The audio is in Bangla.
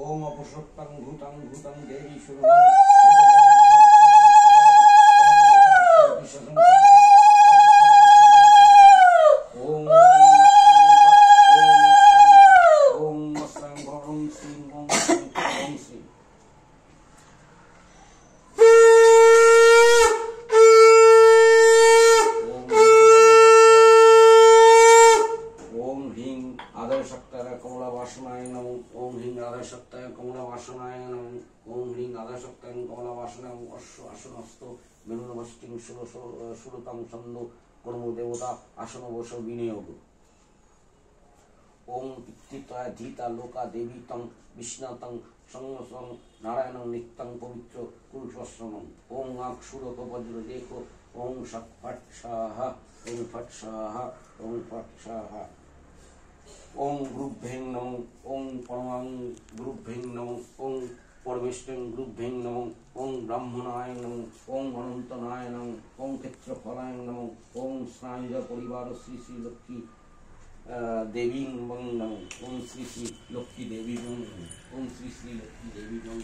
ओम अपशुक्तं भूतं भूतं देवी शुरू আদয় সপ্তাহ কমলা বাসনায় নম, ওম হ্রিং আদয় সপ্তাহ কমলা বাসনায় নম, ওম হ্রিং আদয় সপ্তাহ কমলা বাসনায় অশ্ব আসনস্ত মেনুনবষ্টিং সুরতম ছন্দ, কর্ম দেবতা, আসন বস বিনিয়োগ। ওম পিতৃতয়া ধীতা লোকা দেবী তং, বিষ্ণাতং সংসং নারায়ণং নিত্যং পবিত্র কুলস্বস্রমং ওম আক সুরক বজ্র দেখ ওম সৎ ফট সাহা, ওম ফট সাহা, ওম ফট সাহা। ওম ভেং নং ওং পরমাং গ্রুপ গ্রুভ্যেং ওং ওম পরমেশ্বরং ভেং নং ওং ব্রাহ্মণায় নং ওং অনন্তনায় নম ওং ক্ষেত্রফলায় নং ওং স্নায়ুজ পরিবার শ্রী শ্রী লক্ষ্মী দেবী নং ওং শ্রী শ্রী লক্ষ্মী দেবী নম। ওং শ্রী শ্রী লক্ষ্মী দেবী নম।